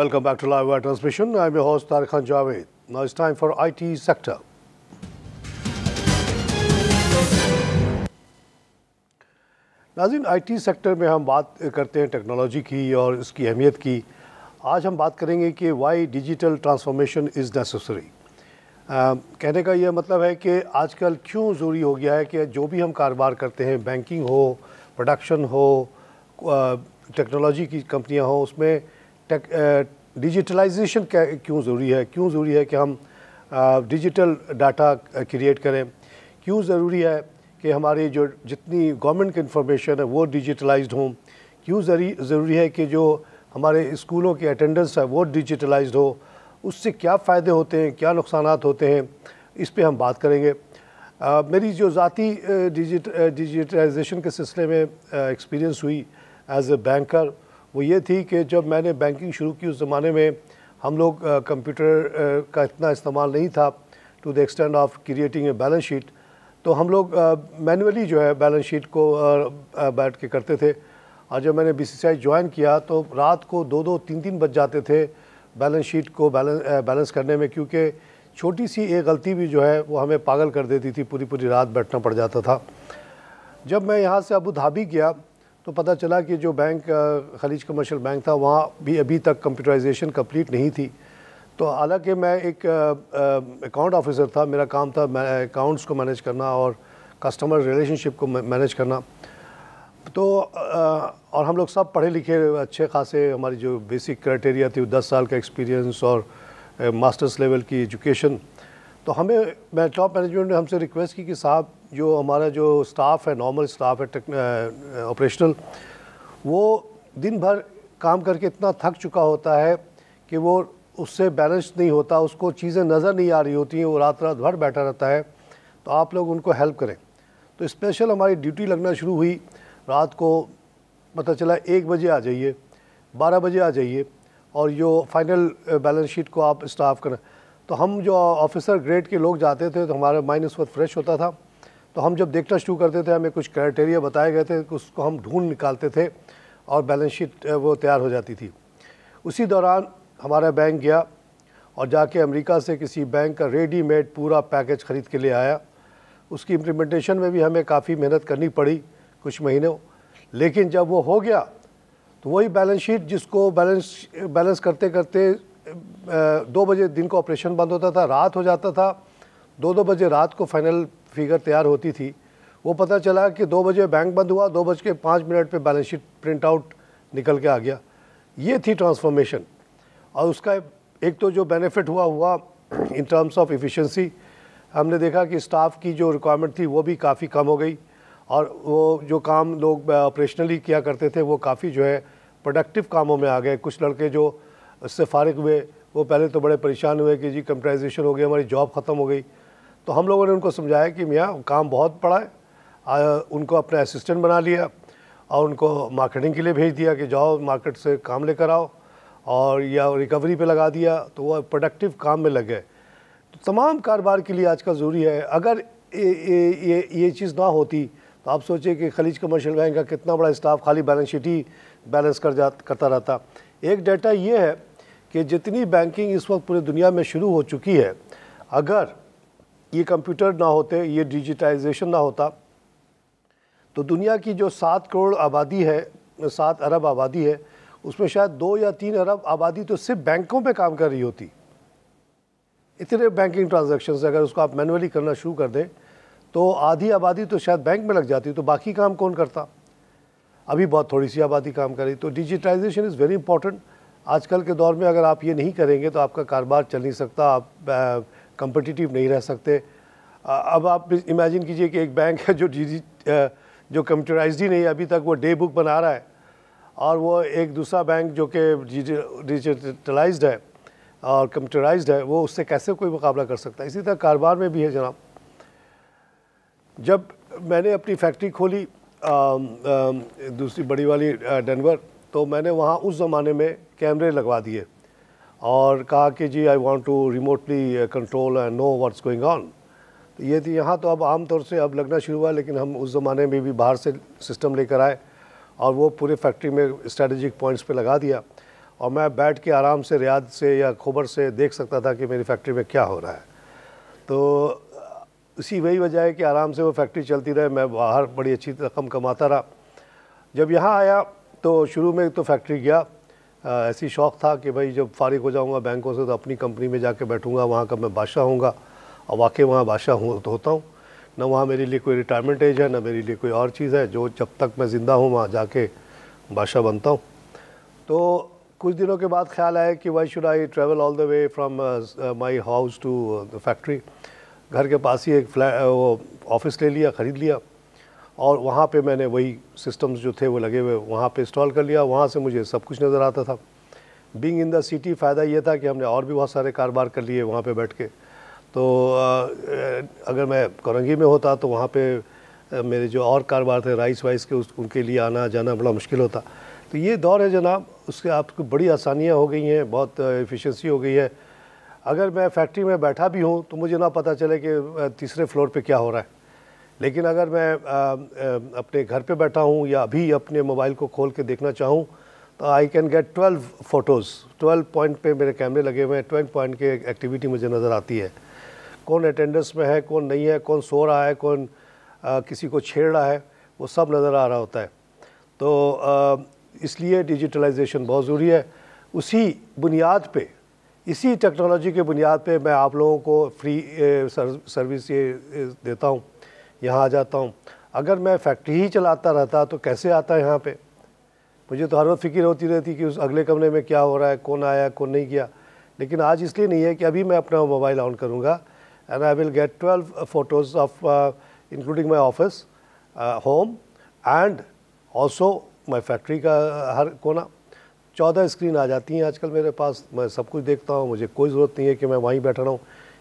Welcome back to Live Wire Transmission. I'm your host, Tariq Khan Javed. Now it's time for IT sector. नाजिन IT sector में हम बात करते हैं technology की और इसकी अहमियत की आज हम बात करेंगे कि why digital transformation is necessary कहने का यह मतलब है कि आजकल क्यों ज़रूरी हो गया है कि जो भी हम कारोबार करते हैं बैंकिंग हो प्रोडक्शन हो टेक्नोलॉजी की कंपनियाँ हो, उसमें डिजिटलाइजेशन क्यों ज़रूरी है? क्यों ज़रूरी है कि हम डिजिटल डाटा क्रिएट करें? क्यों ज़रूरी है कि हमारी जो जितनी गवर्नमेंट की इंफॉर्मेशन है वो डिजिटलाइज्ड हों? क्यों ज़रूरी है कि जो हमारे स्कूलों की अटेंडेंस है वो डिजिटलाइज्ड हो? उससे क्या फ़ायदे होते हैं? क्या नुकसान होते हैं? इस पर हम बात करेंगे। आ, मेरी जो ज़ाती डिजिट डिजिटलाइजेशन के सिलसिले में एक्सपीरियंस हुई एज ए बैंकर वो ये थी कि जब मैंने बैंकिंग शुरू की उस ज़माने में, हम लोग कंप्यूटर का इतना इस्तेमाल नहीं था to the extent of creating a balance sheet तो हम लोग मैनुअली जो है बैलेंस शीट को बैठ के करते थे। और जब मैंने बी सी ज्वाइन किया तो रात को दो दो तीन तीन बज जाते थे बैलेंस शीट को बैलेंस बैलेंस करने में, क्योंकि छोटी सी एक गलती भी जो है, वो हमें पागल कर देती थी, पूरी पूरी रात बैठना पड़ जाता था। जब मैं यहाँ से अबू धाबी गया तो पता चला कि जो बैंक खलीज कमर्शियल बैंक था वहाँ भी अभी तक कंप्यूटराइजेशन कंप्लीट नहीं थी। तो हालाँकि मैं एक अकाउंट ऑफिसर था मेरा काम था अकाउंट्स को मैनेज करना और कस्टमर रिलेशनशिप को मैनेज करना। तो आ, और हम लोग सब पढ़े लिखे अच्छे खासे हमारी जो बेसिक क्राइटेरिया थी दस साल का एक्सपीरियंस और मास्टर्स लेवल की एजुकेशन तो हमें मैं टॉप मैनेजमेंट ने हमसे रिक्वेस्ट की कि साहब जो हमारा जो स्टाफ है नॉर्मल स्टाफ है ऑपरेशनल वो दिन भर काम करके इतना थक चुका होता है कि वो उससे बैलेंस नहीं होता, उसको चीज़ें नज़र नहीं आ रही होती हैं, वो रात रात भर बैठा रहता है। तो आप लोग उनको हेल्प करें। तो स्पेशल हमारी ड्यूटी लगना शुरू हुई। रात को पता चला एक बजे आ जाइए, बारह बजे आ जाइए और जो फाइनल बैलेंस शीट को आप स्टाफ करें। तो हम जो ऑफिसर ग्रेड के लोग जाते थे तो हमारा माइंड उस वक्त फ्रेश होता था। तो हम जब देखना शुरू करते थे, हमें कुछ क्राइटेरिया बताए गए थे, उसको हम ढूंढ निकालते थे और बैलेंस शीट वो तैयार हो जाती थी। उसी दौरान हमारा बैंक गया और जाके अमेरिका से किसी बैंक का रेडीमेड पूरा पैकेज ख़रीद के ले आया। उसकी इम्प्लीमेंटेशन में भी हमें काफ़ी मेहनत करनी पड़ी कुछ महीनों। लेकिन जब वो हो गया तो वही बैलेंस शीट जिसको बैलेंस बैलेंस करते करते दो बजे दिन को ऑपरेशन बंद होता था, रात हो जाता था। दो दो बजे रात को फाइनल फिगर तैयार होती थी। वो पता चला कि दो बजे बैंक बंद हुआ, दो बज के पाँच मिनट पे बैलेंस शीट प्रिंट आउट निकल के आ गया। ये थी ट्रांसफॉर्मेशन और उसका एक तो जो बेनिफिट हुआ हुआ इन टर्म्स ऑफ़ इफ़िशेंसी हमने देखा कि स्टाफ की जो रिक्वायरमेंट थी, वो भी काफ़ी कम हो गई। और वो जो काम लोग ऑपरेशनली किया करते थे, वो काफ़ी जो है प्रोडक्टिव कामों में आ गए। कुछ लड़के जो उससे फारिग हुए, वो पहले तो बड़े परेशान हुए कि जी कंप्यूटराइजेशन हो गई हमारी जॉब ख़त्म हो गई। तो हम लोगों ने उनको समझाया कि मियाँ काम बहुत पड़ा है। आ, उनको अपना असिस्टेंट बना लिया और उनको मार्केटिंग के लिए भेज दिया कि जाओ मार्केट से काम लेकर आओ और या रिकवरी पे लगा दिया तो वो प्रोडक्टिव काम में लग। गए तो तमाम कारोबार के लिए आज का ज़रूरी है। अगर ये ये ये चीज़ ना होती तो आप सोचिए कि खलीज कमर्शियल बैंक का कितना बड़ा स्टाफ खाली बैलेंस शीट ही बैलेंस कर जा करता रहता। एक डाटा ये है कि जितनी बैंकिंग इस वक्त पूरी दुनिया में शुरू हो चुकी है अगर ये कंप्यूटर ना होते, ये डिजिटाइजेशन ना होता। तो दुनिया की जो सात करोड़ आबादी है, सात अरब आबादी है, उसमें शायद दो या तीन अरब आबादी तो सिर्फ़ बैंकों पे काम कर रही होती। इतने बैंकिंग ट्रांजेक्शन अगर उसको आप मैनुअली करना शुरू कर दें तो आधी आबादी तो शायद बैंक में लग जाती तो बाकी काम कौन करता? अभी बहुत थोड़ी सी आबादी काम कर रही। तो डिजिटाइजेशन इज़ वेरी इंपॉर्टेंट आजकल के दौर में अगर आप ये नहीं करेंगे तो आपका कारोबार चल नहीं सकता, आप कंपटिटिव नहीं रह सकते। अब आप इमेजिन कीजिए कि एक बैंक है जो डिजी जो कंप्यूटराइज ही नहीं अभी तक वो डे बुक बना रहा है और वो एक दूसरा बैंक जो कि डिजिटलाइज है और कंप्यूटराइज है वो उससे कैसे कोई मुकाबला कर सकता है? इसी तरह कारोबार में भी है जनाब। जब मैंने अपनी फैक्ट्री खोली आ, आ, दूसरी बड़ी वाली डनवर तो मैंने वहाँ उस ज़माने में कैमरे लगवा दिए। और कहा कि जी I want to remotely control and know what's going on तो ये थी यहाँ तो अब आम तौर से अब लगना शुरू हुआ, लेकिन हम उस ज़माने में भी बाहर से सिस्टम लेकर आए और वो पूरे फैक्ट्री में स्ट्रेटजिक पॉइंट्स पे लगा दिया। और मैं बैठ के आराम से रियाद से या खोबर से देख सकता था कि मेरी फैक्ट्री में क्या हो रहा है। तो इसी वही वजह है कि आराम से वो फैक्ट्री चलती रहे, मैं बाहर बड़ी अच्छी रकम कमाता रहा। जब यहाँ आया तो शुरू में तो फैक्ट्री गया। ऐसी शौक़ था कि भाई जब फारिग हो जाऊँगा बैंकों से तो अपनी कंपनी में जाके बैठूँगा, वहाँ का मैं बादशाह हूँगा और वाकई वहाँ बादशाह हूँ तो होता हूँ। ना वहाँ मेरे लिए कोई रिटायरमेंट एज है, ना मेरे लिए कोई और चीज़ है, जो जब तक मैं ज़िंदा हूँ, वहाँ जाके बादशाह बनता हूँ। तो कुछ दिनों के बाद ख्याल आया कि why should I travel all the way from my house to the factory घर के पास ही एक फ्लैट वो ऑफ़िस ले लिया, ख़रीद लिया। और वहाँ पे मैंने वही सिस्टम्स जो थे वो लगे हुए, वहाँ पे इंस्टॉल कर लिया, वहाँ से मुझे सब कुछ नज़र आता था। बीइंग इन द सिटी फ़ायदा ये था कि हमने और भी बहुत सारे कारोबार कर लिए वहाँ पे बैठ के। तो अगर मैं करंगी में होता तो वहाँ पे मेरे जो और कारोबार थे राइस वाइस के, उस, उनके लिए आना जाना बड़ा मुश्किल होता। तो ये दौर है जनाब, उसके आपको बड़ी आसानियाँ हो गई हैं, बहुत एफिशिएंसी हो गई है। अगर मैं फैक्ट्री में बैठा भी हूँ तो मुझे ना पता चले कि तीसरे फ्लोर पर क्या हो रहा है। लेकिन अगर मैं अपने घर पे बैठा हूँ या अभी अपने मोबाइल को खोल के देखना चाहूँ तो I can get twelve photos twelve point पे मेरे कैमरे लगे हुए हैं ट्वेल्व पॉइंट की एक्टिविटी मुझे नज़र आती है। कौन अटेंडेंस में है कौन नहीं है कौन सो रहा है कौन आ, किसी को छेड़ रहा है वो सब नज़र आ रहा होता है। तो इसलिए डिजिटलाइजेशन बहुत ज़रूरी है। उसी बुनियाद पे इसी टेक्नोलॉजी के बुनियाद पे मैं आप लोगों को फ्री सर्विस ये देता हूँ। यहाँ आ जाता हूँ। अगर मैं फैक्ट्री ही चलाता रहता तो कैसे आता है यहाँ पे? मुझे तो हर वक्त फ़िक्र होती रहती कि उस अगले कमरे में क्या हो रहा है, कौन आया, कौन नहीं किया। लेकिन आज इसलिए नहीं है कि अभी मैं अपना मोबाइल ऑन करूँगा। And I will get twelve photos of including my office home and also my factory का हर कोना। चौदह स्क्रीन आ जाती हैं आजकल मेरे पास। मैं सब कुछ देखता हूँ। मुझे कोई ज़रूरत नहीं है कि मैं वहीं बैठा रहूँ।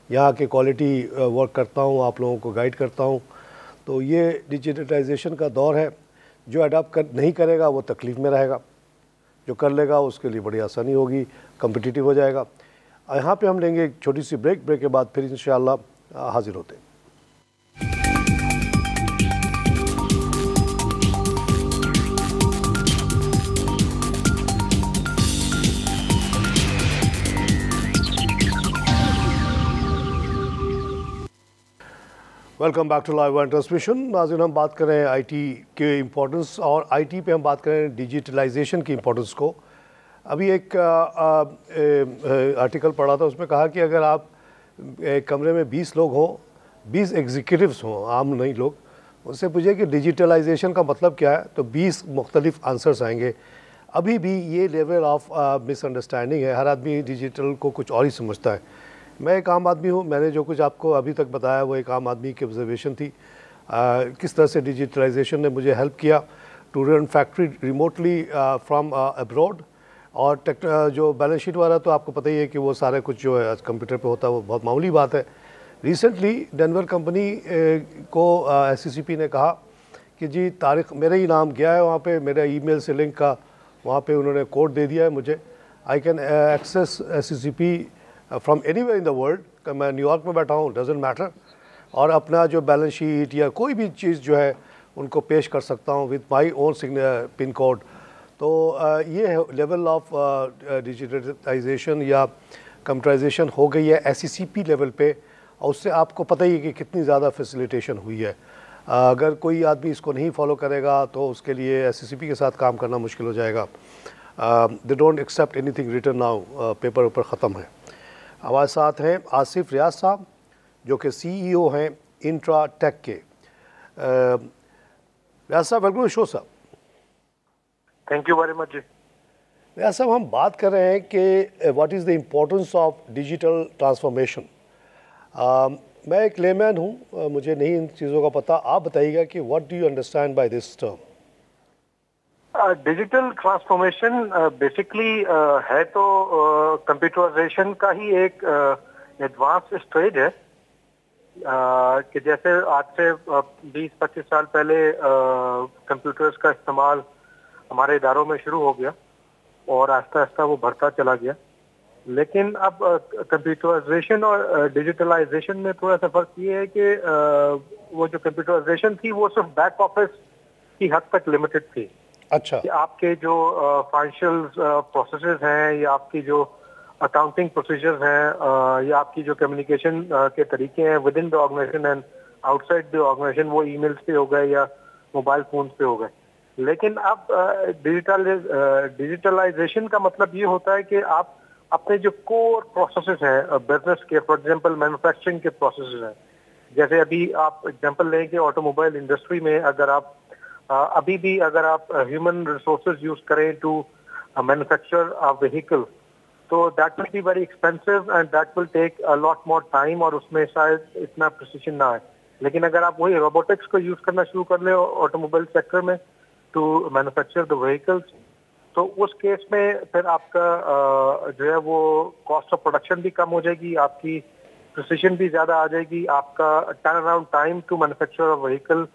यहाँ के क्वालिटी वर्क करता हूँ, आप लोगों को गाइड करता हूँ। तो ये डिजिटलाइजेशन का दौर है। जो अडाप्ट कर, नहीं करेगा, वो तकलीफ़ में रहेगा। जो कर लेगा, उसके लिए बड़ी आसानी होगी कम्पिटिटिव हो जाएगा। यहाँ पे हम लेंगे एक छोटी सी ब्रेक ब्रेक के बाद फिर इन हाजिर होते हैं। Welcome back to live transmission नाजिन हम बात कर आईटी के इम्पोर्टेंस और आईटी पे हम बात कर डिजिटलाइजेशन की इम्पोर्टेंस को। अभी एक आर्टिकल पढ़ा था, उसमें कहा कि अगर आप एक कमरे में 20 लोग हों 20 एग्जीक्यूटिव्स हों, आम नहीं लोग उससे पूछे कि डिजिटलाइजेशन का मतलब क्या है तो 20 मुख्तलिफ़ आंसर्स आएँगे। अभी भी ये लेवल ऑफ़ मिसअंडरस्टैंडिंग है। हर आदमी डिजिटल को कुछ और ही समझता है। मैं एक आम आदमी हूँ मैंने जो कुछ आपको अभी तक बताया वो एक आम आदमी की ऑब्जर्वेशन थी। आ, किस तरह से डिजिटलाइजेशन ने मुझे हेल्प किया to run factory remotely from abroad और टेक्ट जो बैलेंस शीट वाला तो आपको पता ही है कि वो सारा कुछ जो है कंप्यूटर पे होता है वो बहुत मामूली बात है। रिसेंटली डेनवर कंपनी को एससीसीपी ने कहा कि जी तारीख मेरे ही नाम गया है वहाँ पे मेरा ईमेल से लिंक का वहाँ पे उन्होंने कोड दे दिया है मुझे। I can access SCCP from any way in the world मैं न्यूयॉर्क में बैठा हूँ डजेंट मैटर और अपना जो बैलेंस शीट या कोई भी चीज़ जो है उनको पेश कर सकता हूँ with my own pin code तो uh, ये लेवल ऑफ़ डिजिटलाइजेशन या कंप्यूटराइजेशन हो गई है एस लेवल पे और उससे आपको पता ही है कि कितनी ज़्यादा फैसिलिटेशन हुई है। Uh, अगर कोई आदमी इसको नहीं फॉलो करेगा तो उसके लिए एस के साथ काम करना मुश्किल हो जाएगा। They don't accept anything return now paper ऊपर ख़त्म है। हमारे साथ हैं आसिफ रियाज साहब जो कि सीईओ e हैं इंट्रा टेक के। Riyaz sahab welcome show sahab thank you very much जी। रियाज साहब हम बात कर रहे हैं कि what is the importance of digital transformation मैं एक लेमैन हूँ मुझे नहीं इन चीज़ों का पता। आप बताइएगा कि what do you understand by this term digital transformation basically है तो कंप्यूटराइजेशन uh, का ही एक एडवांस uh, स्टेज है। Uh, कि जैसे आज से 20-25 साल पहले कंप्यूटर्स का इस्तेमाल हमारे इदारों में शुरू हो गया और आहिस्ता आस्ता वो बढ़ता चला गया। लेकिन अब कंप्यूटराइजेशन और डिजिटलाइजेशन में थोड़ा सा फ़र्क ये है कि वो जो कंप्यूटराइजेशन थी वो सिर्फ़ बैक ऑफ़िस की हद तक लिमिटेड थी। अच्छा। कि आपके जो फाइनेंशियल प्रोसेसेस हैं या आपकी जो अकाउंटिंग प्रोसीजर्स हैं या आपकी जो कम्युनिकेशन के तरीके हैं within the organization and outside the organization वो ईमेल्स पे हो गए या मोबाइल फ़ोन पे हो गए। लेकिन अब डिजिटल डिजिटलाइजेशन का मतलब ये होता है कि आप अपने जो कोर प्रोसेसेस हैं बिज़नेस के फॉर एग्जांपल मैन्युफैक्चरिंग के प्रोसेसेस हैं। जैसे अभी आप एग्जांपल लें कि ऑटोमोबाइल इंडस्ट्री में अगर आप अभी भी अगर आप ह्यूमन रिसोर्सेज यूज़ करें टू मैन्युफैक्चर अ व्हीकल तो that will be very expensive and that will take a lot more time और उसमें शायद इतना प्रिसीशन ना आए। लेकिन अगर आप वही रोबोटिक्स को यूज़ करना शुरू कर ले ऑटोमोबाइल सेक्टर में टू मैन्युफैक्चर द व्हीकल्स तो उस केस में फिर आपका जो है वो कॉस्ट ऑफ़ प्रोडक्शन भी कम हो जाएगी, आपकी प्रिसीशन भी ज़्यादा आ जाएगी, आपका turn around time to manufacture vehicle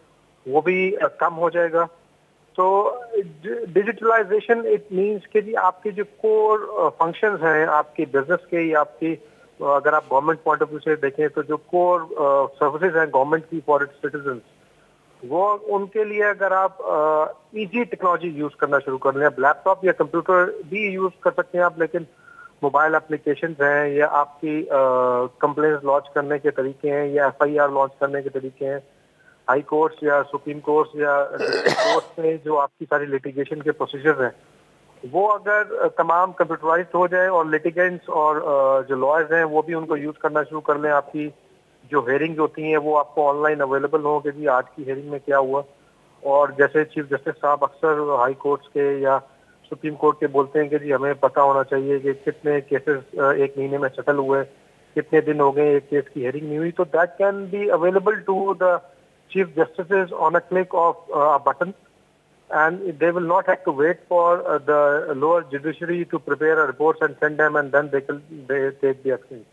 वो भी कम हो जाएगा। तो डिजिटलाइजेशन इट मींस कि जी आपके जो कोर फ़ंक्शंस हैं, आपके बिज़नेस के या आपकी अगर आप गवर्नमेंट पॉइंट ऑफ़ व्यू से देखें तो जो कोर सर्विसेज़ हैं गवर्नमेंट की फॉर इट्स सिटीजन वो उनके लिए अगर आप इजी टेक्नोलॉजी यूज़ करना शुरू कर लें लैपटॉप या कंप्यूटर भी यूज़ कर सकते हैं आप, लेकिन मोबाइल एप्लीकेशन हैं, या आपकी कंप्लेन लॉन्च करने के तरीके हैं, या एफ़ आई आर लॉन्च करने के तरीके हैं हाई कोर्ट्स या सुप्रीम कोर्ट्स या कोर्ट में जो आपकी सारी लिटिगेशन के प्रोसीजर हैं, वो अगर तमाम कंप्यूटराइज हो जाए और लिटिगेंट्स और जो लॉयर्स हैं, वो भी उनको यूज़ करना शुरू कर लें, आपकी जो हेयरिंग होती हैं, वो आपको ऑनलाइन अवेलेबल हो कि जी आज की हेयरिंग में क्या हुआ। और जैसे चीफ जस्टिस साहब अक्सर हाई कोर्ट्स के या सुप्रीम कोर्ट के बोलते हैं कि जी हमें पता होना चाहिए कि कितने केसेस एक महीने में सेटल हुए, कितने दिन हो गए एक केस की हेयरिंग नहीं हुई तो that can be available to the chief justice on a click of button and they will not have to wait for uh, the lower judiciary to prepare a reports and send them and then they can they take the action.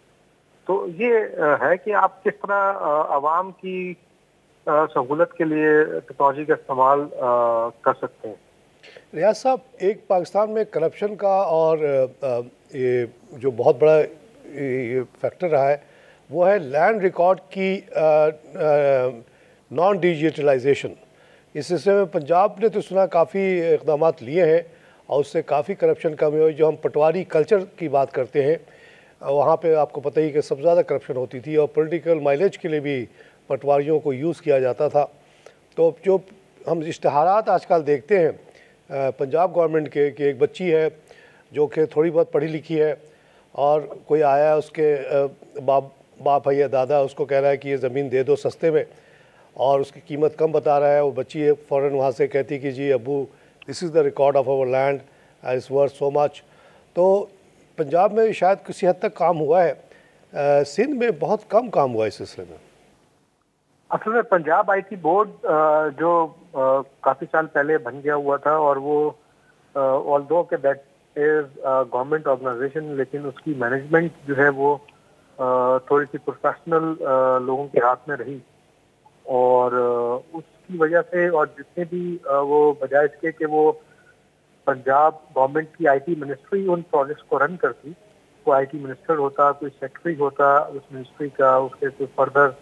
तो ये है कि आप किस तरह आवाम की सहूलत के लिए टेक्नोलॉजी का इस्तेमाल कर सकते हैं रियाज साहब एक पाकिस्तान में करप्शन का और ये जो बहुत बड़ा फैक्टर रहा है वो है लैंड रिकॉर्ड की नॉन डिजिटलाइजेशन इस सिलसिले में पंजाब ने तो सुना काफ़ी इकदाम लिए हैं और उससे काफ़ी करप्शन कम हुई जो हम पटवारी कल्चर की बात करते हैं, वहाँ पे आपको पता ही कि सबसे ज़्यादा करप्शन होती थी और पॉलिटिकल माइलेज के लिए भी पटवारियों को यूज़ किया जाता था। तो जो हम इश्तहारात आजकल देखते हैं पंजाब गवर्नमेंट के, कि एक बच्ची है जो कि थोड़ी बहुत पढ़ी लिखी है और कोई आया उसके बाप बाप है या दादा, उसको कह रहा है कि ये ज़मीन दे दो सस्ते में। और उसकी कीमत कम बता रहा है। वो बच्ची फ़ौर वहाँ से कहती कि जी, Abu this is the record of our land is worth so much तो पंजाब में शायद किसी हद तक काम हुआ है। सिंध में बहुत कम काम हुआ है इस सिलसिले में। असल में पंजाब आईटी बोर्ड जो काफ़ी साल पहले बन गया हुआ था और वो ऑल दो के दैट इज़ गवर्नमेंट ऑर्गेनाइजेशन लेकिन उसकी मैनेजमेंट जो है वो थोड़ी सी प्रोफेशनल लोगों के हाथ में रही। और उसकी वजह से और जितने भी वो बजाय इसके कि वो पंजाब गवर्नमेंट की आईटी मिनिस्ट्री उन प्रोजेक्ट्स को रन करती। कोई आईटी मिनिस्टर होता, कोई सेक्रेटरी होता, उस मिनिस्ट्री का, उसके कोई further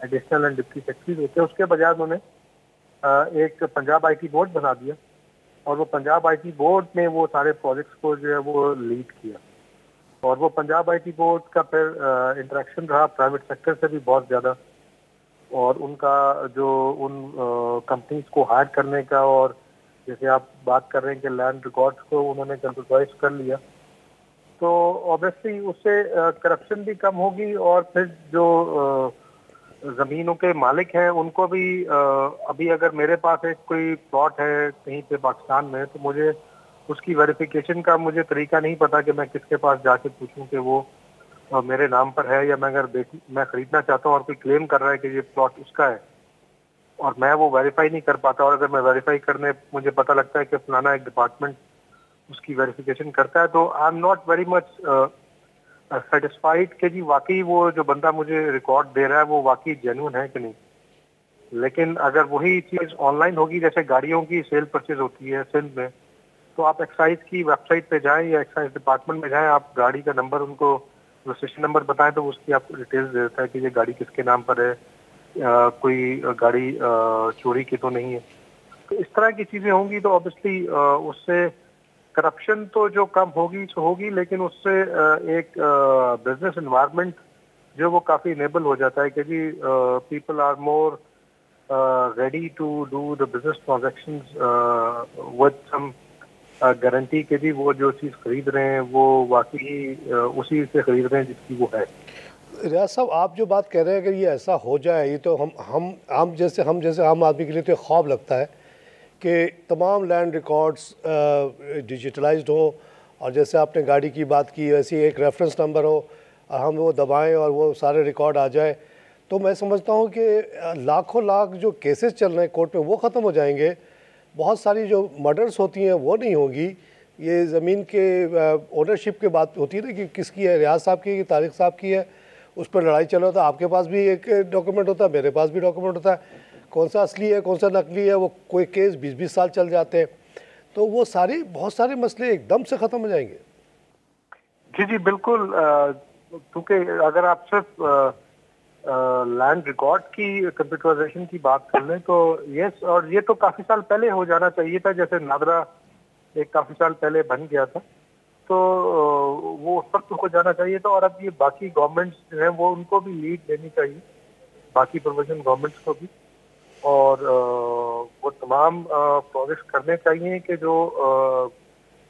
additional and deputy secretary होते। उसके बजाय उन्होंने एक पंजाब आईटी बोर्ड बना दिया। और वो पंजाब आईटी बोर्ड ने वो सारे प्रोजेक्ट्स को जो है वो लीड किया। और वो पंजाब आईटी बोर्ड का फिर इंटरेक्शन रहा। प्राइवेट सेक्टर से भी बहुत ज़्यादा। और उनका जो उन कंपनीज़ को हायर करने का और जैसे आप बात कर रहे हैं कि लैंड रिकॉर्ड्स को उन्होंने कंप्यूटराइज कर लिया तो ऑब्वियसली उससे करप्शन भी कम होगी और फिर जो ज़मीनों के मालिक हैं उनको भी अभी अगर मेरे पास एक कोई प्लॉट है कहीं पे पाकिस्तान में तो मुझे उसकी वेरिफिकेशन का मुझे तरीका नहीं पता कि मैं किसके पास जाके पूछूँ कि वो मेरे नाम पर है या मैं अगर मैं खरीदना चाहता हूँ और कोई क्लेम कर रहा है कि ये प्लॉट उसका है, और मैं वो वेरीफाई नहीं कर पाता और अगर मैं वेरीफाई करने, मुझे पता लगता है कि फलाना एक डिपार्टमेंट उसकी वेरिफिकेशन करता है तो I am not very much satisfied कि जी वाकई वो जो बंदा मुझे रिकॉर्ड दे रहा है, वो वाकई जेन्यून है कि नहीं। लेकिन अगर वही चीज़ ऑनलाइन होगी, जैसे गाड़ियों की सेल परचेज होती है सिंध में तो आप एक्साइज की वेबसाइट पे जाएँ या एक्साइज डिपार्टमेंट में जाएँ, आप गाड़ी का नंबर उनको रजिस्ट्रेशन नंबर बताएँ तो उसकी आपको डिटेल्स दे देता है कि ये गाड़ी किसके नाम पर है। आ, कोई गाड़ी आ, चोरी की तो नहीं है। तो इस तरह की चीज़ें होंगी तो ऑब्वियसली उससे करप्शन तो जो कम होगी तो होगी लेकिन उससे एक बिज़नेस इन्वायरमेंट जो वो काफ़ी इनेबल हो जाता है क्योंकि people are more ready to do the business transaction with some guarantee के जी वो जो चीज़ खरीद रहे हैं, वो वाकई उसी से खरीद रहे हैं जिसकी वो है। रियाज साहब, आप जो बात कह रहे हैं, अगर ये ऐसा हो जाए, ये तो हम हम हम जैसे हम जैसे आम आदमी के लिए तो ख्वाब लगता है कि तमाम लैंड रिकॉर्ड्स डिजिटलाइज्ड हो, और जैसे आपने गाड़ी की बात की वैसे एक रेफरेंस नंबर हो, और हम वो दबाएँ और वो सारे रिकॉर्ड आ जाए तो मैं समझता हूँ कि लाखों लाख जो केसेस चल रहे हैं कोर्ट में, वो ख़त्म हो जाएँगे। बहुत सारी जो मर्डर्स होती हैं, वो नहीं होगी। ये ज़मीन के ओनरशिप के बात होती है ना कि किसकी है, रियाज साहब की है कि तारिक साहब की है, उस पर लड़ाई चल रहा था। आपके पास भी एक डॉक्यूमेंट होता है, मेरे पास भी डॉक्यूमेंट होता है। कौन सा असली है, कौन सा नकली है, वो कोई केस बीस बीस साल चल जाते हैं। तो वो सारी, बहुत सारे मसले एकदम से ख़त्म हो जाएँगे। जी जी, बिल्कुल क्योंकि अगर आप सिर्फ़ लैंड रिकॉर्ड की कंप्यूटराइजेशन की बात कर लें तो यस और ये तो काफ़ी साल पहले हो जाना चाहिए था, जैसे नादरा एक काफ़ी साल पहले बन गया था। तो वो उस वक्त हो जाना चाहिए था और अब ये बाकी गवर्नमेंट्स जो है, वो उनको भी लीड देनी चाहिए, बाकी प्रोविज़न गवर्नमेंट्स को भी। और वो तमाम प्रोजेक्ट करने चाहिए कि जो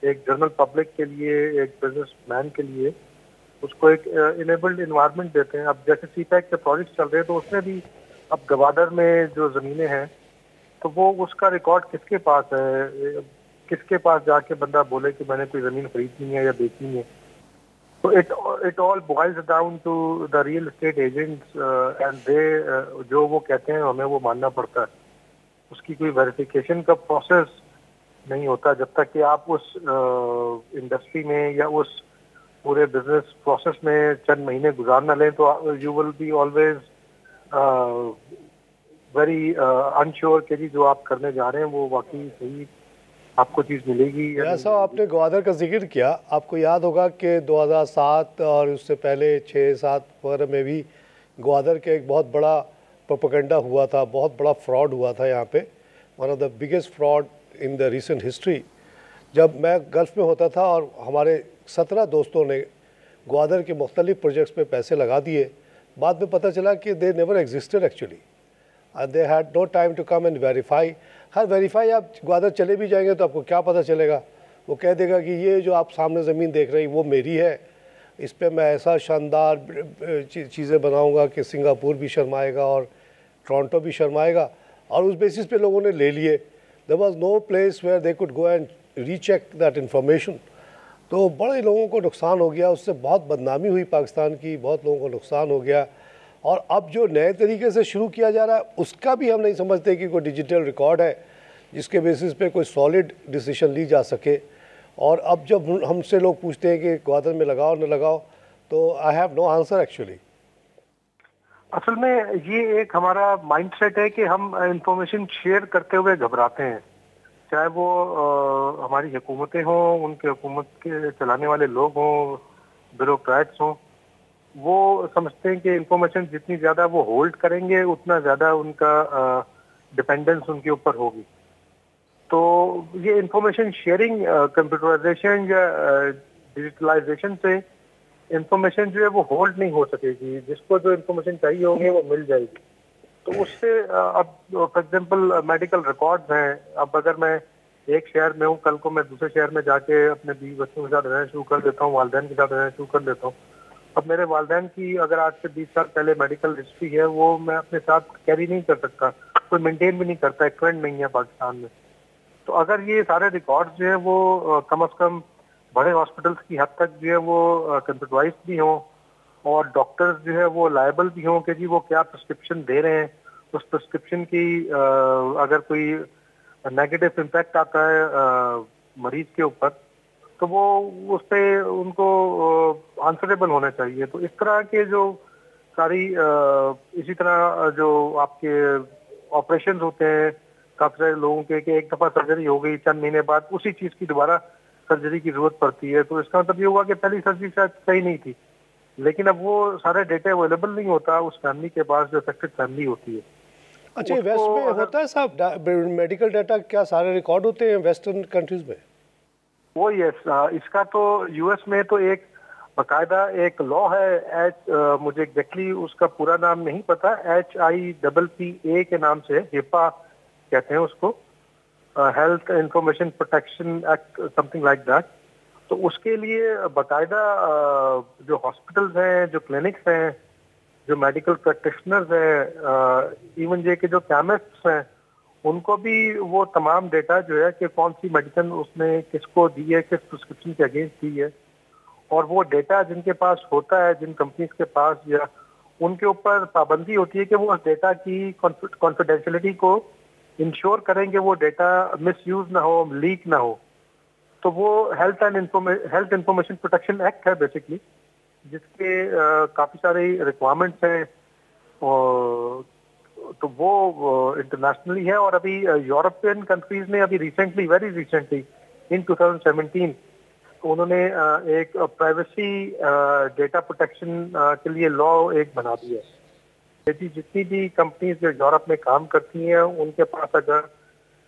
एक जनरल पब्लिक के लिए, एक बिज़नेस मैन के लिए उसको एक इनेबल्ड इन्वायरमेंट देते हैं। अब जैसे सी पैक के प्रोजेक्ट चल रहे हैं तो उसमें भी अब गवादर में जो ज़मीनें हैं तो वो उसका रिकॉर्ड किसके पास है? किसके पास जाके बंदा बोले कि मैंने कोई ज़मीन खरीदनी है या बेचनी है? तो it it all boils down to the real estate agents and they जो वो कहते हैं हमें वो मानना पड़ता है। उसकी कोई वेरिफिकेशन का प्रोसेस नहीं होता जब तक कि आप उस इंडस्ट्री uh, में या उस पूरे बिज़नेस प्रोसेस में चंद महीने गुजार ना लें तो you will be always very unsure के जी जो आप करने जा रहे हैं वो वाकई सही आपको चीज़ मिलेगी ऐसा आपने ग्वादर का ज़िक्र किया। आपको याद होगा कि 2007 और उससे पहले छः सात वगैरह में भी ग्वादर के एक बहुत बड़ा प्रोपोगंडा हुआ था बहुत बड़ा फ्रॉड हुआ था यहाँ पे। One of the biggest fraud in the recent history जब मैं गल्फ़ में होता था और हमारे सत्रह दोस्तों ने ग्वादर के मुख्तलिफ़ प्रोजेक्ट्स पे पैसे लगा दिए, बाद में पता चला कि they never existed actually and they had no time to come and verify her verify आप ग्वादर चले भी जाएँगे तो आपको क्या पता चलेगा? वो कह देगा कि ये जो आप सामने ज़मीन देख रहे वो मेरी है। इस पर मैं ऐसा शानदार चीज़ें बनाऊँगा कि सिंगापुर भी शर्माएगा और टोरंटो भी शर्माएगा। और उस बेसिस पे लोगों ने ले लिए। There was no place where they could go and recheck that information तो बड़े लोगों को नुकसान हो गया, उससे बहुत बदनामी हुई पाकिस्तान की, बहुत लोगों को नुकसान हो गया। और अब जो नए तरीके से शुरू किया जा रहा है, उसका भी हम नहीं समझते कि कोई डिजिटल रिकॉर्ड है, जिसके बेसिस पे कोई सॉलिड डिसीज़न ली जा सके। और अब जब हमसे लोग पूछते हैं कि ग्वादर में लगाओ, न लगाओ तो I have no answer actually असल में ये एक हमारा माइंडसेट है कि हम इंफॉर्मेशन शेयर करते हुए घबराते हैं। चाहे वो आ, हमारी हुकूमतें हों उनके हुकूमत के चलाने वाले लोग हों ब्यूरोक्रेट्स हों वो समझते हैं कि इंफॉर्मेशन जितनी ज़्यादा वो होल्ड करेंगे उतना ज़्यादा उनका डिपेंडेंस उनके ऊपर होगी। तो ये इंफॉर्मेशन शेयरिंग कंप्यूटराइजेशन या डिजिटलाइजेशन से इंफॉर्मेशन जो है वो होल्ड नहीं हो सकेगी। जिसको जो इंफॉर्मेशन चाहिए होंगे वो मिल जाएगी। तो उससे अब फॉर एग्ज़ाम्पल मेडिकल रिकॉर्ड्स हैं। अब अगर मैं एक शहर में हूँ, कल को मैं दूसरे शहर में जाके अपने बीवी बच्चों के साथ रहना शुरू कर देता हूँ, वालदेन के साथ रहना शुरू कर देता हूँ। अब मेरे वालदेन की अगर आज से बीस साल पहले मेडिकल हिस्ट्री है, वो मैं अपने साथ कैरी नहीं कर सकता, कोई मेंटेन भी नहीं करता एक नहीं है पाकिस्तान में। तो अगर ये सारे रिकॉर्ड जो है वो कम अज कम बड़े हॉस्पिटल्स की हद तक जो है वो कंप्यूटराइज भी हों और डॉक्टर्स जो है वो लाइबल भी हों कि जी वो क्या प्रिस्क्रिप्शन दे रहे हैं? उस प्रिस्क्रिप्शन की आ, अगर कोई नेगेटिव इम्पैक्ट आता है आ, मरीज़ के ऊपर तो वो उस पर उनको आंसरेबल होना चाहिए। तो इस तरह के जो सारी आ, इसी तरह जो आपके ऑपरेशन होते हैं काफ़ी सारे लोगों के कि एक दफ़ा सर्जरी हो गई चंद महीने बाद उसी चीज़ की दोबारा सर्जरी की ज़रूरत पड़ती है। तो इसका मतलब ये हुआ कि पहली सर्जरी शायद सही नहीं थी। लेकिन अब वो सारे डेटा अवेलेबल नहीं होता उस फैमिली के पास जो अफेक्टेड फैमिली होती है। अच्छा वेस्ट में होता है साहब मेडिकल डाटा क्या सारे रिकॉर्ड होते हैं वेस्टर्न कंट्रीज़ में? वो यस इसका तो यूएस में तो एक बाकायदा एक लॉ है एच मुझे एग्जैक्टली उसका पूरा नाम नहीं पता H I double P A के नाम से हिपा कहते हैं उसको health information protection act something like that तो उसके लिए बाकायदा जो हॉस्पिटल्स हैं, जो क्लिनिक्स हैं, जो मेडिकल प्रैक्टिशनर्स हैं इवन जे के जो केमिस्ट्स हैं, उनको भी वो तमाम डेटा जो है कि कौन सी मेडिसिन उसने किसको दी है, किस प्रिस्क्रिप्शन के अगेंस्ट दी है, और वो डेटा जिनके पास होता है, जिन कंपनीज़ के पास या उनके ऊपर पाबंदी होती है कि वो उस डेटा की कॉन्फिडेंशियलिटी को इंश्योर करेंगे, वो डेटा मिस यूज़ ना हो लीक ना हो। तो वो health and health information protection act है बेसिकली जिसके काफ़ी सारे रिक्वायरमेंट्स हैं तो वो इंटरनेशनली है, और अभी यूरोपियन कंट्रीज़ ने अभी रिसेंटली वेरी रिसेंटली इन 2017 उन्होंने एक प्राइवेसी डेटा प्रोटेक्शन के लिए लॉ एक बना दिया है। यदि जितनी भी कंपनीज़ जो यूरोप में काम करती हैं, उनके पास अगर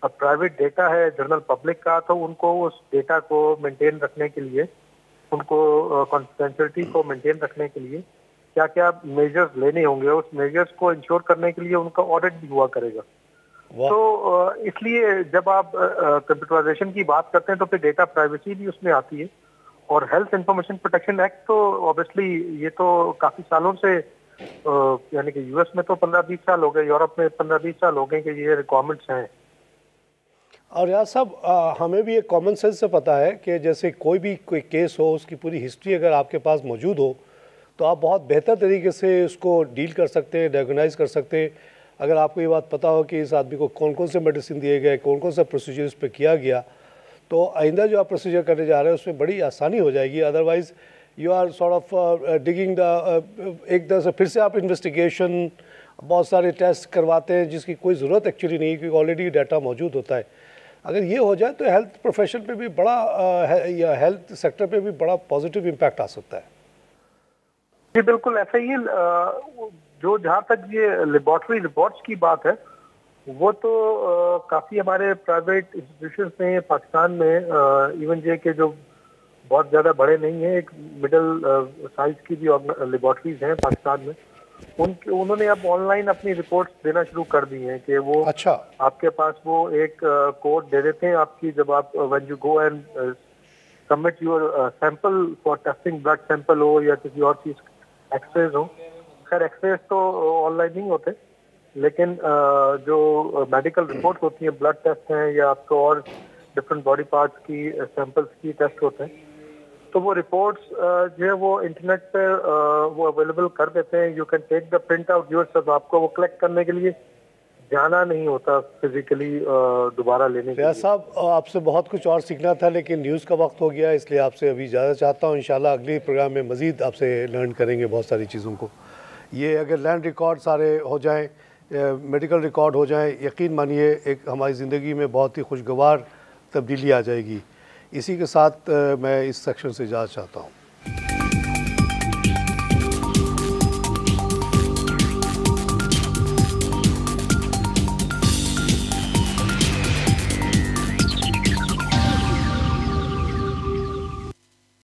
प्राइवेट डेटा है जनरल पब्लिक का तो उनको उस डेटा को मेंटेन रखने के लिए उनको कॉन्फिडेंशियलिटी को मेंटेन रखने के लिए क्या क्या मेजर्स लेने होंगे उस मेजर्स को इंश्योर करने के लिए उनका ऑडिट भी हुआ करेगा। तो इसलिए जब आप कंप्यूटराइजेशन की बात करते हैं तो फिर डेटा प्राइवेसी भी उसमें आती है। और हेल्थ इंफॉर्मेशन प्रोटेक्शन एक्ट तो ऑब्वियसली ये तो काफ़ी सालों से यानी कि यूएस में तो पंद्रह बीस साल हो गए यूरोप में पंद्रह बीस साल हो गए कि ये रिक्वायरमेंट्स हैं। और यार साहब हमें भी एक कॉमन सेंस से पता है कि जैसे कोई भी कोई केस हो, उसकी पूरी हिस्ट्री अगर आपके पास मौजूद हो तो आप बहुत बेहतर तरीके से उसको डील कर सकते हैं डायगोनाइज कर सकते हैं। अगर आपको ये बात पता हो कि इस आदमी को कौन कौन से मेडिसिन दिए गए कौन कौन सा प्रोसीजर इस पर किया गया तो आइंदा जो आप प्रोसीजर करने जा रहे हैं, उसमें बड़ी आसानी हो जाएगी। Otherwise you are sort of digging the एक तरह से फिर से आप इन्वेस्टिगेशन बहुत सारे टेस्ट करवाते हैं, जिसकी कोई ज़रूरत एक्चुअली नहीं क्योंकि ऑलरेडी डाटा मौजूद होता है। अगर ये हो जाए तो हेल्थ प्रोफेशन पे भी बड़ा या हेल्थ सेक्टर पे भी बड़ा पॉजिटिव इम्पैक्ट आ सकता है। जी, बिल्कुल, ऐसा ही जो जहाँ तक ये लेबोरेटरी रिपोर्ट्स की बात है, वो तो काफ़ी हमारे प्राइवेट इंस्टीट्यूशन में, पाकिस्तान में इवन जे के जो बहुत ज़्यादा बड़े नहीं है, एक मिडिल साइज़ की भी लेबोरेटरीज हैं पाकिस्तान में। उन उन्होंने अब ऑनलाइन अपनी रिपोर्ट्स देना शुरू कर दी हैं कि वो अच्छा। आपके पास वो एक कोड दे देते हैं आपकी जब आप when you go and submit your sample for testing blood sample हो या किसी और चीज़ एक्सरेज हो। खैर एक्सरेज तो ऑनलाइन नहीं होते लेकिन जो मेडिकल रिपोर्ट होती है ब्लड टेस्ट हैं या आपको और डिफरेंट बॉडी पार्ट्स की सैंपल्स की टेस्ट होते हैं तो वो रिपोर्ट्स जो है वो इंटरनेट पे वो अवेलेबल कर देते हैं। You can take the print out your सब आपको वो कलेक्ट करने के लिए जाना नहीं होता फिजिकली दोबारा लेने के लिए। साहब आपसे बहुत कुछ और सीखना था लेकिन न्यूज़ का वक्त हो गया इसलिए आपसे अभी ज़्यादा चाहता हूँ। इंशाल्लाह अगले प्रोग्राम में मज़ीद आपसे लर्न करेंगे बहुत सारी चीज़ों को। ये अगर लैंड रिकॉर्ड सारे हो जाएँ मेडिकल रिकॉर्ड हो जाएँ यकीन मानिए एक हमारी ज़िंदगी में बहुत ही खुशगवार तब्दीली आ जाएगी। इसी के साथ मैं इस सेक्शन से जाना चाहता हूँ।